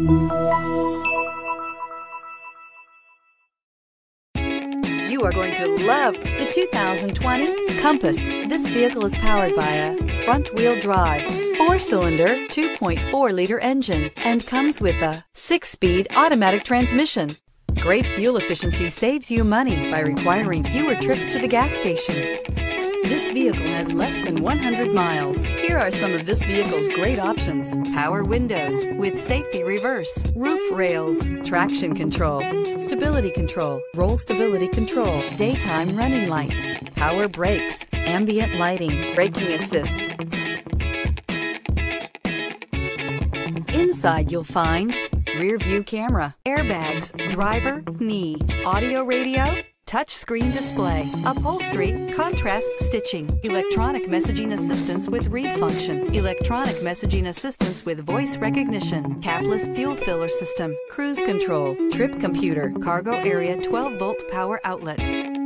You are going to love the 2020 Compass. This vehicle is powered by a front-wheel drive, four-cylinder, 2.4-liter engine, and comes with a six-speed automatic transmission. Great fuel efficiency saves you money by requiring fewer trips to the gas station. This vehicle has less than 100 miles. Here are some of this vehicle's great options. Power windows with safety reverse, roof rails, traction control, stability control, roll stability control, daytime running lights, power brakes, ambient lighting, braking assist. Inside you'll find rear view camera, airbags, driver, knee, audio radio, touchscreen display, upholstery, contrast stitching, electronic messaging assistance with read function, electronic messaging assistance with voice recognition, capless fuel filler system, cruise control, trip computer, cargo area 12 volt power outlet.